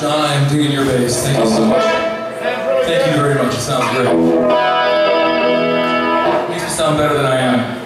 John, I am digging your bass. Thank you so much. Thank you very much. It sounds great. Makes me sound better than I am.